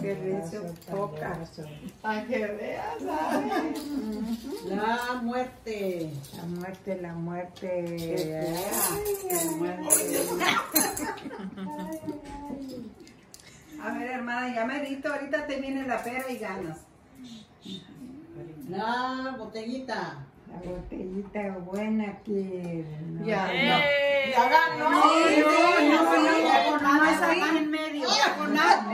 Que le hizo poca. Para que veas, ay. La muerte. La muerte, la muerte. A ver, hermana, ya me dito, ahorita te viene la pera y ganas. La botellita. La botellita buena que... no. Ya, ¡Eh! No,